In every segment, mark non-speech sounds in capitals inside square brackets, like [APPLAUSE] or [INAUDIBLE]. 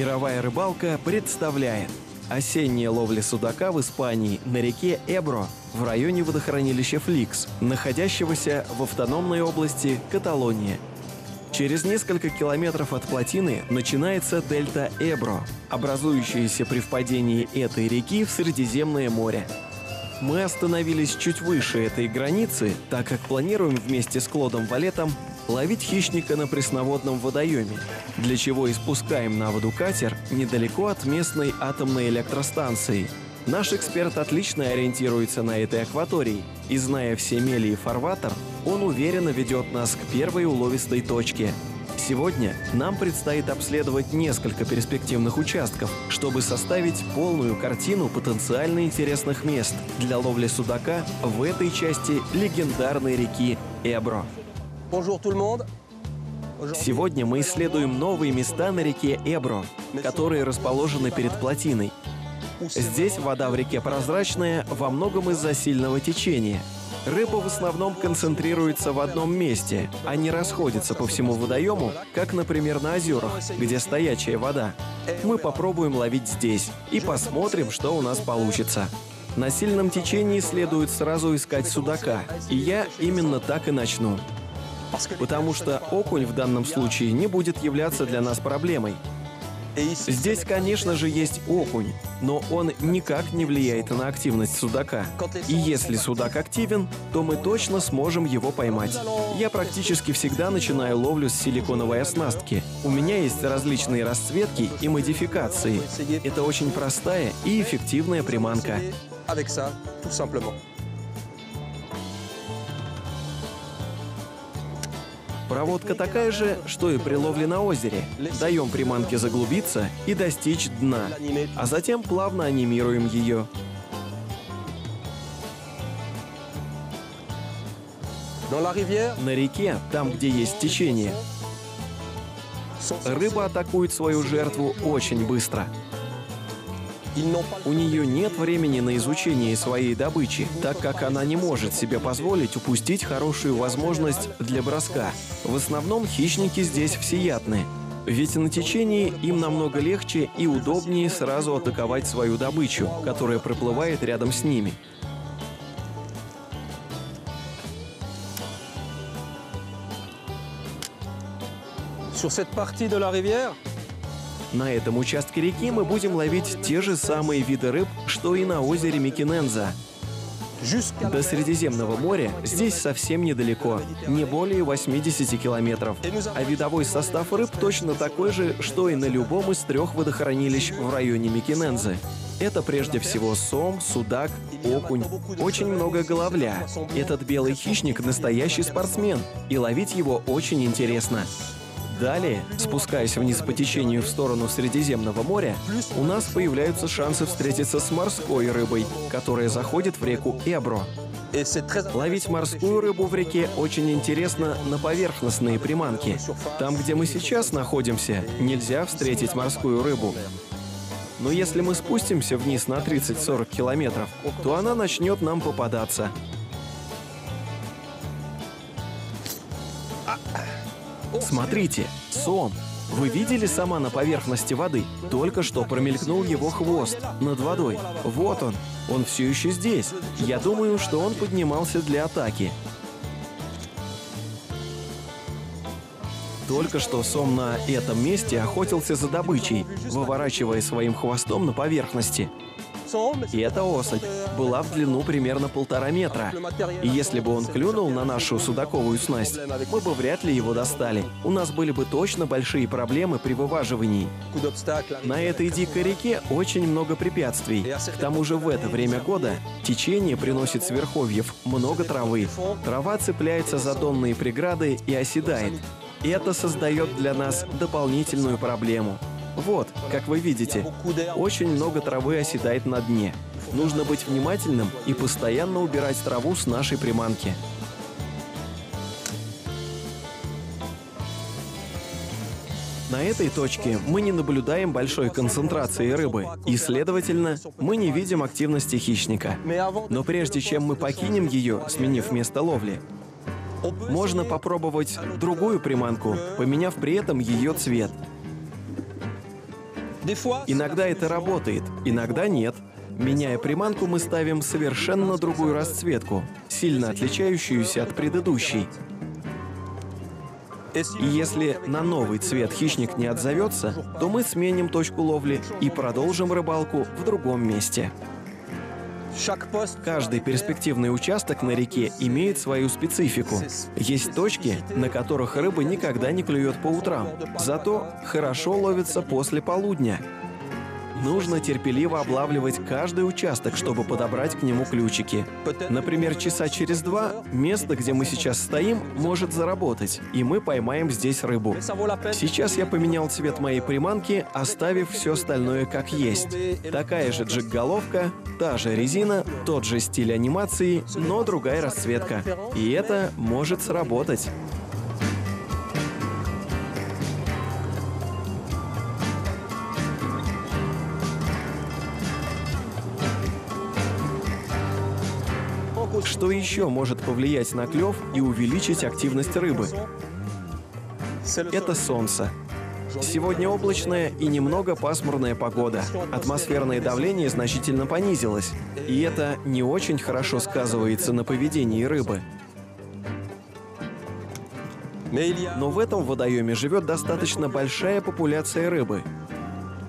Мировая рыбалка представляет осенняя ловля судака в Испании на реке Эбро в районе водохранилища Фликс, находящегося в автономной области Каталония. Через несколько километров от плотины начинается дельта Эбро, образующаяся при впадении этой реки в Средиземное море. Мы остановились чуть выше этой границы, так как планируем вместе с Клодом Валетом ловить хищника на пресноводном водоеме, для чего испускаем на воду катер недалеко от местной атомной электростанции. Наш эксперт отлично ориентируется на этой акватории, и зная все мели и фарватер, он уверенно ведет нас к первой уловистой точке. Сегодня нам предстоит обследовать несколько перспективных участков, чтобы составить полную картину потенциально интересных мест для ловли судака в этой части легендарной реки Эбро. Сегодня мы исследуем новые места на реке Эбро, которые расположены перед плотиной. Здесь вода в реке прозрачная во многом из-за сильного течения. Рыба в основном концентрируется в одном месте, а не расходится по всему водоему, как, например, на озерах, где стоячая вода. Мы попробуем ловить здесь и посмотрим, что у нас получится. На сильном течении следует сразу искать судака, и я именно так и начну. Потому что окунь в данном случае не будет являться для нас проблемой. Здесь, конечно же, есть окунь, но он никак не влияет на активность судака. И если судак активен, то мы точно сможем его поймать. Я практически всегда начинаю ловлю с силиконовой оснастки. У меня есть различные расцветки и модификации. Это очень простая и эффективная приманка. Проводка такая же, что и при ловле на озере. Даем приманке заглубиться и достичь дна, а затем плавно анимируем ее. На реке, там, где есть течение, рыба атакует свою жертву очень быстро. У нее нет времени на изучение своей добычи, так как она не может себе позволить упустить хорошую возможность для броска. В основном хищники здесь всеядны, ведь на течении им намного легче и удобнее сразу атаковать свою добычу, которая проплывает рядом с ними. Sur cette partie de la rivière, на этом участке реки мы будем ловить те же самые виды рыб, что и на озере Микиненза. До Средиземного моря здесь совсем недалеко, не более 80 километров. А видовой состав рыб точно такой же, что и на любом из трех водохранилищ в районе Микинензы. Это прежде всего сом, судак, окунь, очень много головля. Этот белый хищник – настоящий спортсмен, и ловить его очень интересно. Далее, спускаясь вниз по течению в сторону Средиземного моря, у нас появляются шансы встретиться с морской рыбой, которая заходит в реку Эбро. Ловить морскую рыбу в реке очень интересно на поверхностные приманки. Там, где мы сейчас находимся, нельзя встретить морскую рыбу. Но если мы спустимся вниз на 30-40 километров, то она начнет нам попадаться. Смотрите, сом. Вы видели сама на поверхности воды? Только что промелькнул его хвост над водой. Вот он. Он все еще здесь. Я думаю, что он поднимался для атаки. Только что Сом на этом месте охотился за добычей, выворачивая своим хвостом на поверхности. И эта особь была в длину примерно полтора метра. И если бы он клюнул на нашу судаковую снасть, мы бы вряд ли его достали. У нас были бы точно большие проблемы при вываживании. На этой дикой реке очень много препятствий. К тому же в это время года течение приносит с верховьев много травы. Трава цепляется за донные преграды и оседает. И это создает для нас дополнительную проблему – вот, как вы видите, очень много травы оседает на дне. Нужно быть внимательным и постоянно убирать траву с нашей приманки. На этой точке мы не наблюдаем большой концентрации рыбы, и, следовательно, мы не видим активности хищника. Но прежде чем мы покинем ее, сменив место ловли, можно попробовать другую приманку, поменяв при этом ее цвет – Иногда это работает, иногда нет. Меняя приманку, мы ставим совершенно другую расцветку, сильно отличающуюся от предыдущей. И если на новый цвет хищник не отзовется, то мы сменим точку ловли и продолжим рыбалку в другом месте. Каждый перспективный участок на реке имеет свою специфику. Есть точки, на которых рыба никогда не клюет по утрам, зато хорошо ловится после полудня. Нужно терпеливо облавливать каждый участок, чтобы подобрать к нему ключики. Например, часа через два место, где мы сейчас стоим, может заработать, и мы поймаем здесь рыбу. Сейчас я поменял цвет моей приманки, оставив все остальное как есть. Такая же джиг-головка, та же резина, тот же стиль анимации, но другая расцветка. И это может сработать. Еще может повлиять на клев и увеличить активность рыбы? Это солнце. Сегодня облачная и немного пасмурная погода. Атмосферное давление значительно понизилось. И это не очень хорошо сказывается на поведении рыбы. Но в этом водоеме живет достаточно большая популяция рыбы.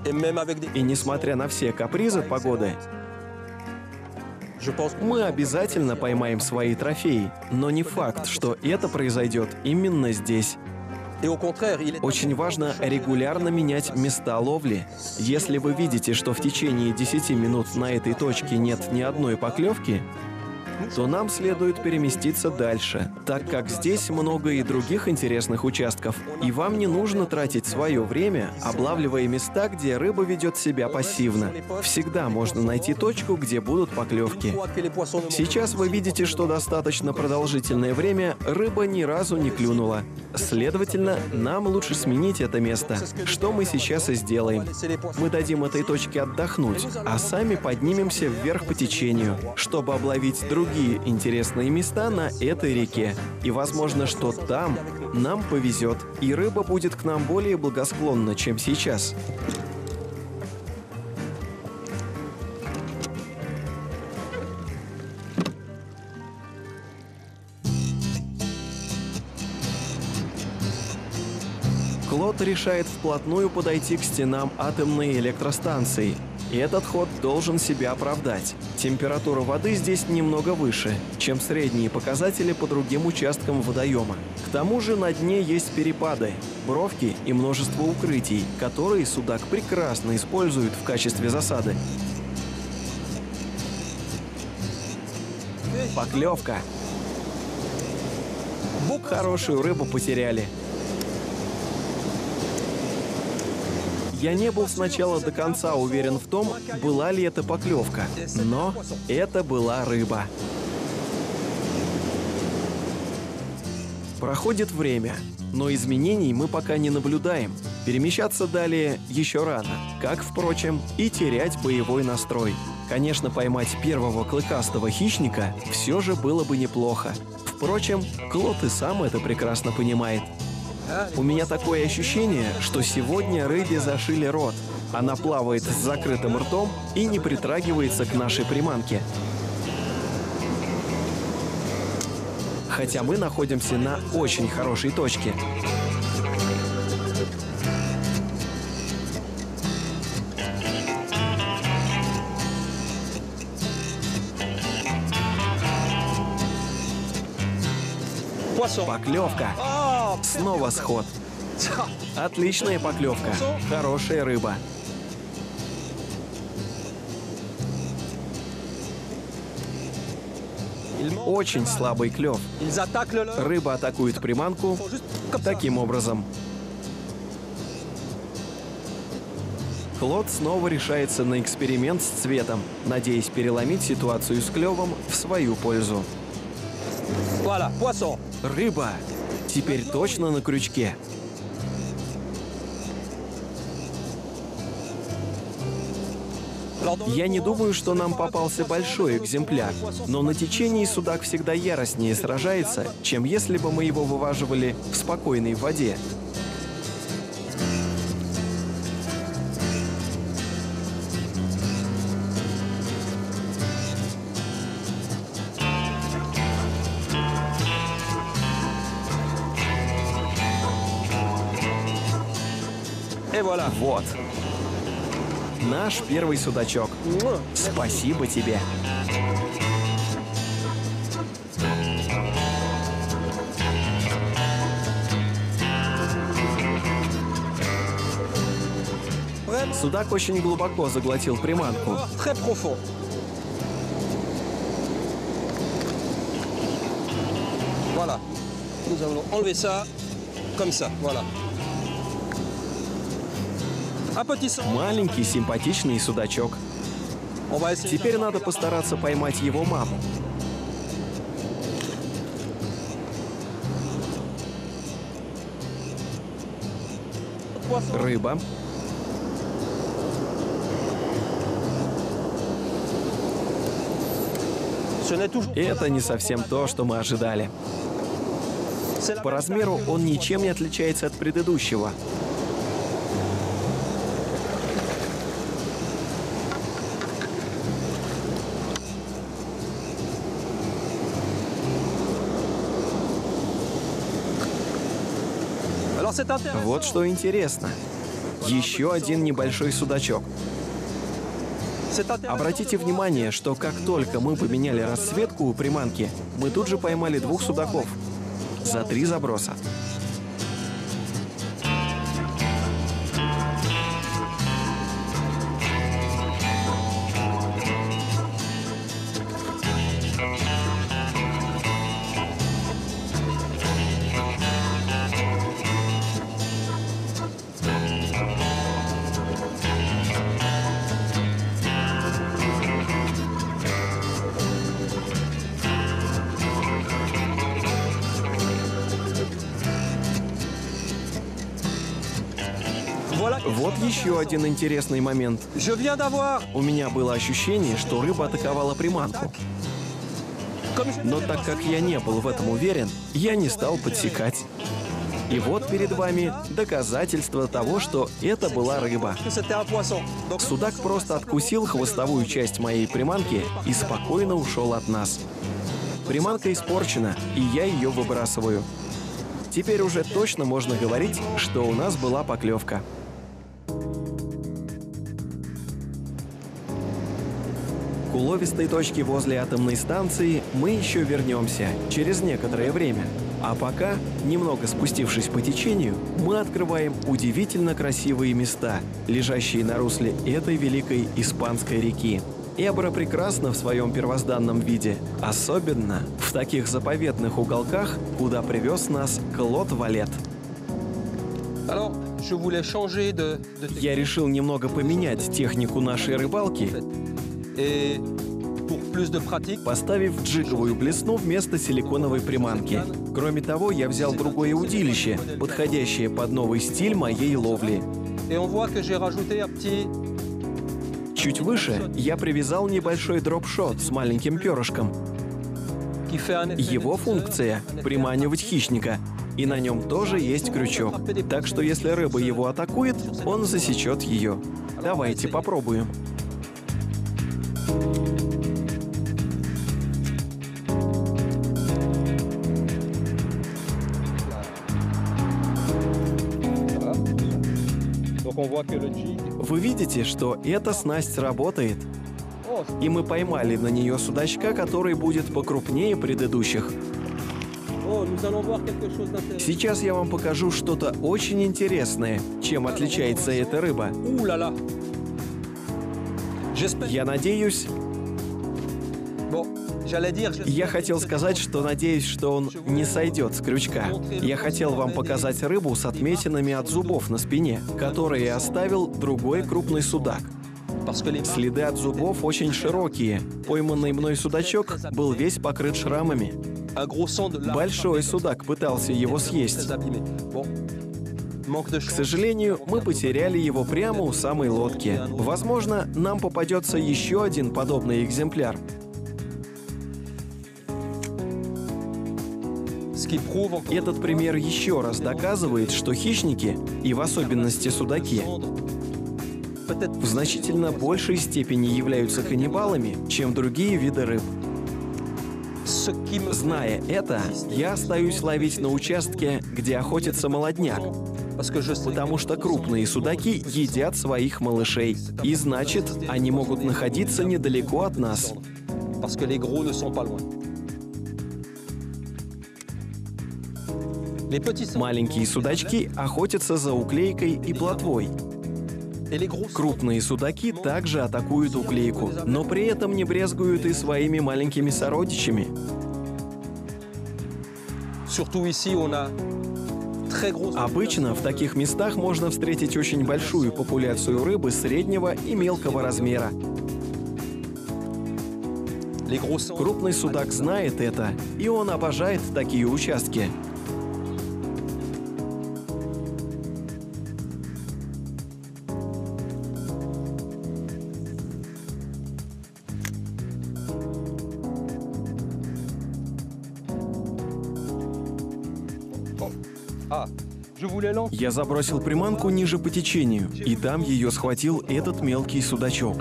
И несмотря на все капризы погоды, мы обязательно поймаем свои трофеи. Но не факт, что это произойдет именно здесь. Очень важно регулярно менять места ловли. Если вы видите, что в течение 10 минут на этой точке нет ни одной поклевки, то нам следует переместиться дальше, так как здесь много и других интересных участков, и вам не нужно тратить свое время, облавливая места, где рыба ведет себя пассивно. Всегда можно найти точку, где будут поклевки. Сейчас вы видите, что достаточно продолжительное время рыба ни разу не клюнула. Следовательно, нам лучше сменить это место, что мы сейчас и сделаем. Мы дадим этой точке отдохнуть, а сами поднимемся вверх по течению, чтобы обловить другие интересные места на этой реке. И возможно, что там нам повезет, и рыба будет к нам более благосклонна, чем сейчас. Клод решает вплотную подойти к стенам атомной электростанции. И этот ход должен себя оправдать. Температура воды здесь немного выше, чем средние показатели по другим участкам водоема. К тому же на дне есть перепады, бровки и множество укрытий, которые судак прекрасно использует в качестве засады. Поклевка. Хорошую рыбу потеряли. Я не был сначала до конца уверен в том, была ли это поклевка, но это была рыба. Проходит время, но изменений мы пока не наблюдаем. Перемещаться далее еще рано, как, впрочем, и терять боевой настрой. Конечно, поймать первого клыкастого хищника все же было бы неплохо. Впрочем, Клод и сам это прекрасно понимает. У меня такое ощущение, что сегодня рыбе зашили рот. Она плавает с закрытым ртом и не притрагивается к нашей приманке. Хотя мы находимся на очень хорошей точке. Поклевка. Снова сход. Отличная поклевка. Хорошая рыба. Очень слабый клев. Рыба атакует приманку таким образом. Клод снова решается на эксперимент с цветом, надеясь переломить ситуацию с клевом в свою пользу. Рыба! Теперь точно на крючке. Я не думаю, что нам попался большой экземпляр, но на течении судак всегда яростнее сражается, чем если бы мы его вываживали в спокойной воде. Et voilà. Вот. Наш первый судачок. Спасибо тебе. Судак очень глубоко заглотил приманку. Voilà. Nous allons enlever ça comme ça. Voilà. Маленький симпатичный судачок. Теперь надо постараться поймать его маму. Рыба. Это не совсем то, что мы ожидали. По размеру он ничем не отличается от предыдущего. Вот что интересно. Еще один небольшой судачок. Обратите внимание, что как только мы поменяли расцветку у приманки, мы тут же поймали двух судаков. За три заброса. Еще один интересный момент. У меня было ощущение, что рыба атаковала приманку. Но так как я не был в этом уверен, я не стал подсекать. И вот перед вами доказательство того, что это была рыба. Судак просто откусил хвостовую часть моей приманки и спокойно ушел от нас. Приманка испорчена, и я ее выбрасываю. Теперь уже точно можно говорить, что у нас была поклевка. К уловистой точке возле атомной станции мы еще вернемся через некоторое время. А пока, немного спустившись по течению, мы открываем удивительно красивые места, лежащие на русле этой великой испанской реки. Эбро прекрасна в своем первозданном виде, особенно в таких заповедных уголках, куда привез нас Клод Валет. Alors, Я решил немного поменять технику нашей рыбалки, поставив джиговую блесну вместо силиконовой приманки. Кроме того, я взял другое удилище, подходящее под новый стиль моей ловли. Чуть выше я привязал небольшой дропшот с маленьким перышком. Его функция приманивать хищника. И на нем тоже есть крючок. Так что если рыба его атакует, он засечет ее. Давайте попробуем. Вы видите, что эта снасть работает. И мы поймали на нее судачка, который будет покрупнее предыдущих. Сейчас я вам покажу что-то очень интересное, чем отличается эта рыба. Я надеюсь, я хотел сказать, что надеюсь, что он не сойдет с крючка. Я хотел вам показать рыбу с отметинами от зубов на спине, которые оставил другой крупный судак. Следы от зубов очень широкие. Пойманный мной судачок был весь покрыт шрамами. Большой судак пытался его съесть. К сожалению, мы потеряли его прямо у самой лодки. Возможно, нам попадется еще один подобный экземпляр. Этот пример еще раз доказывает, что хищники, и в особенности судаки, в значительно большей степени являются каннибалами, чем другие виды рыб. Зная это, я остаюсь ловить на участке, где охотится молодняк. Потому что крупные судаки едят своих малышей. И значит, они могут находиться недалеко от нас. Маленькие судачки охотятся за уклейкой и плотвой. Крупные судаки также атакуют уклейку, но при этом не брезгуют и своими маленькими сородичами. Обычно в таких местах можно встретить очень большую популяцию рыбы среднего и мелкого размера. Крупный судак знает это, и он обожает такие участки. Я забросил приманку ниже по течению, и там ее схватил этот мелкий судачок.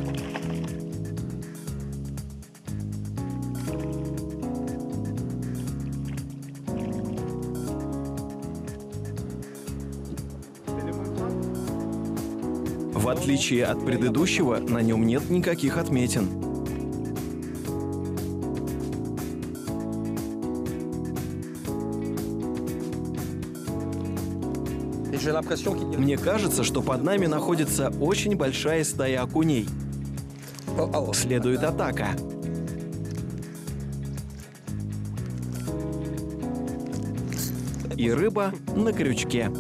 В отличие от предыдущего, на нем нет никаких отметин. Мне кажется, что под нами находится очень большая стая окуней. Следует атака. И рыба на крючке.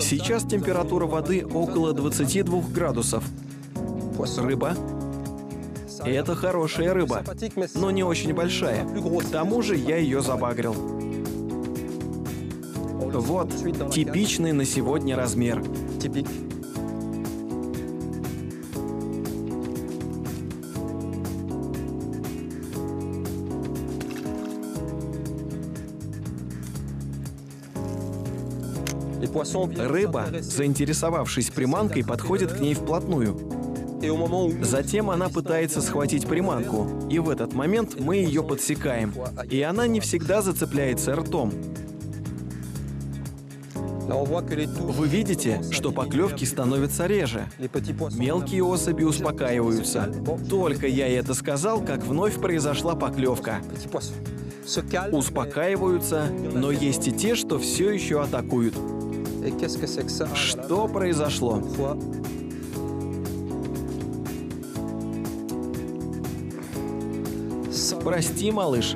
Сейчас температура воды около 22 градусов. Рыба. Это хорошая рыба, но не очень большая. К тому же я ее забагрил. Вот типичный на сегодня размер. Рыба, заинтересовавшись приманкой, подходит к ней вплотную. Затем она пытается схватить приманку, и в этот момент мы ее подсекаем. И она не всегда зацепляется ртом. Вы видите, что поклевки становятся реже. Мелкие особи успокаиваются. Только я это сказал, как вновь произошла поклевка. Успокаиваются, но есть и те, что все еще атакуют. Что произошло? Прости, малыш.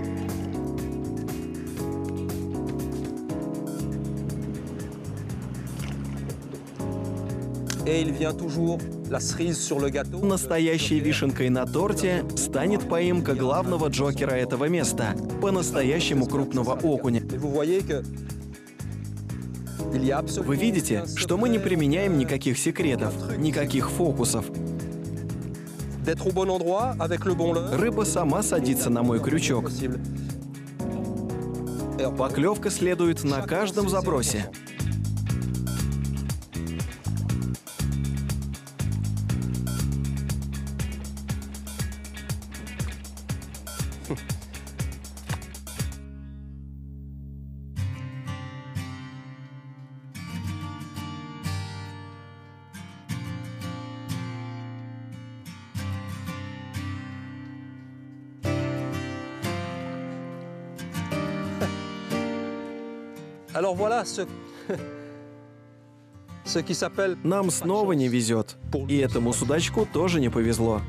Настоящей вишенкой на торте станет поимка главного Джокера этого места, по-настоящему крупного окуня. Вы видите, что мы не применяем никаких секретов, никаких фокусов. Рыба сама садится на мой крючок. Поклевка следует на каждом забросе. [LAUGHS] Нам снова не везет. И этому судачку тоже не повезло.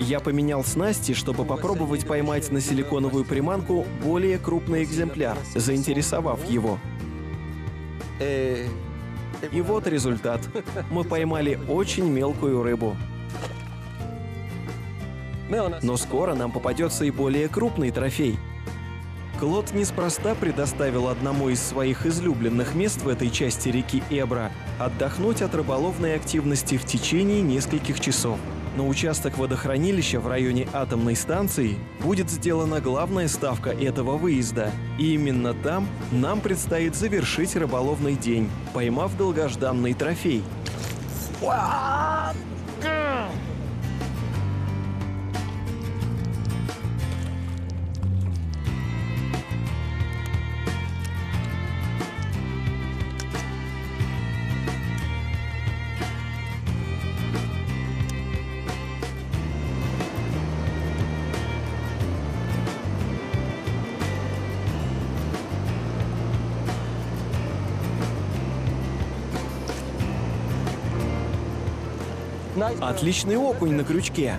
Я поменял снасти, чтобы попробовать поймать на силиконовую приманку более крупный экземпляр, заинтересовав его. И вот результат. [LAUGHS] Мы поймали очень мелкую рыбу. Но скоро нам попадется и более крупный трофей — Клод неспроста предоставил одному из своих излюбленных мест в этой части реки Эбра отдохнуть от рыболовной активности в течение нескольких часов. На участок водохранилища в районе атомной станции будет сделана главная ставка этого выезда. И именно там нам предстоит завершить рыболовный день, поймав долгожданный трофей. Отличный окунь на крючке.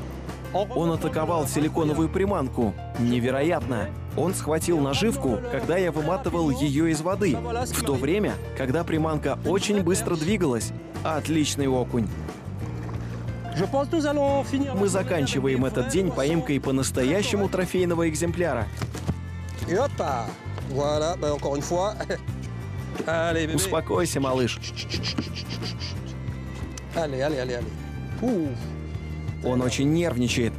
Он атаковал силиконовую приманку. Невероятно. Он схватил наживку, когда я выматывал ее из воды, в то время, когда приманка очень быстро двигалась. Отличный окунь. Мы заканчиваем этот день поимкой по-настоящему трофейного экземпляра. [LAUGHS] Успокойся, малыш. Allez, allez, allez, allez. Он очень нервничает.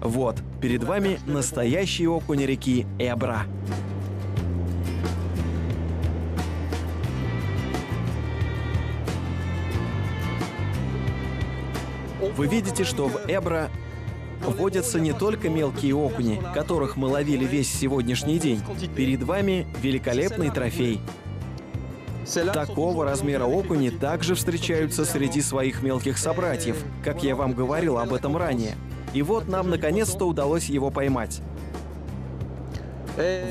Вот, перед вами настоящий окунь реки Эбра. Вы видите, что в Эбра водятся не только мелкие окуни, которых мы ловили весь сегодняшний день. Перед вами великолепный трофей. Такого размера окуни также встречаются среди своих мелких собратьев, как я вам говорил об этом ранее. И вот нам наконец-то удалось его поймать.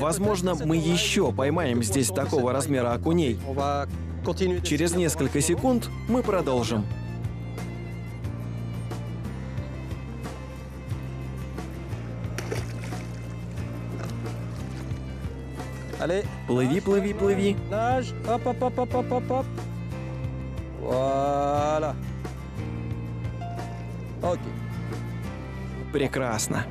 Возможно, мы еще поймаем здесь такого размера окуней. Через несколько секунд мы продолжим. Плыви. nage. Hop, hop, hop, hop, hop, hop, hop. Voilà. Ok. Прекрасно.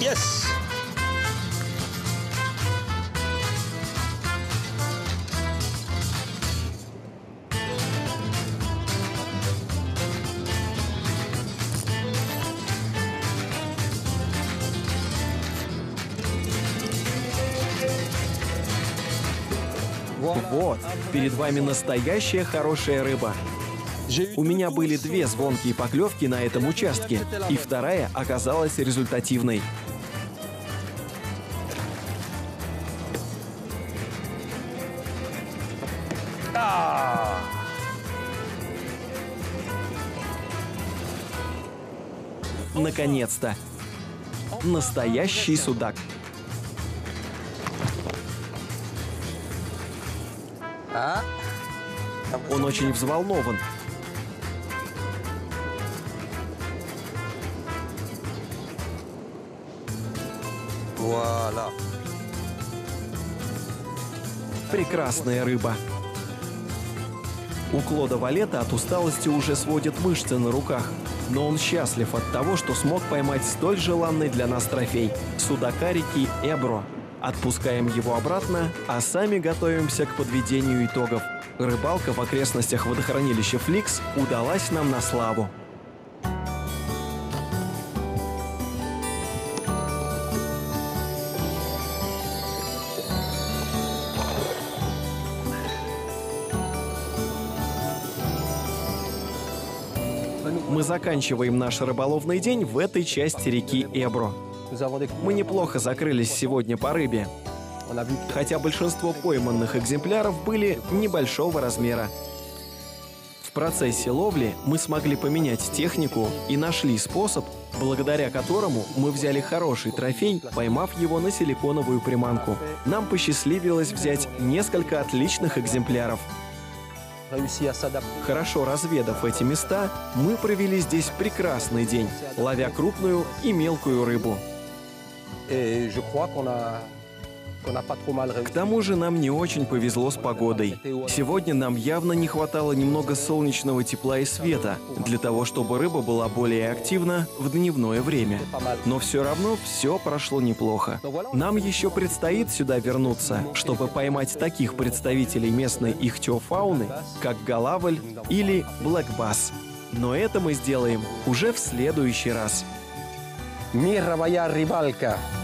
Yes перед вами настоящая хорошая рыба. У меня были две звонкие поклевки на этом участке, и вторая оказалась результативной. Наконец-то! Настоящий судак. Он очень взволнован. Voilà. Прекрасная рыба. У Клода Валета от усталости уже сводят мышцы на руках, но он счастлив от того, что смог поймать столь желанный для нас трофей – судака реки Эбро. Отпускаем его обратно, а сами готовимся к подведению итогов. Рыбалка в окрестностях водохранилища Фликс удалась нам на славу. Мы заканчиваем наш рыболовный день в этой части реки Эбро. Мы неплохо закрылись сегодня по рыбе, хотя большинство пойманных экземпляров были небольшого размера. В процессе ловли мы смогли поменять технику и нашли способ, благодаря которому мы взяли хороший трофей, поймав его на силиконовую приманку. Нам посчастливилось взять несколько отличных экземпляров. Хорошо разведав эти места, мы провели здесь прекрасный день, ловя крупную и мелкую рыбу. К тому же нам не очень повезло с погодой. Сегодня нам явно не хватало немного солнечного тепла и света для того, чтобы рыба была более активна в дневное время. Но все равно все прошло неплохо. Нам еще предстоит сюда вернуться, чтобы поймать таких представителей местной ихтиофауны, как галавль или блэкбасс. Но это мы сделаем уже в следующий раз. Vaya ribalca.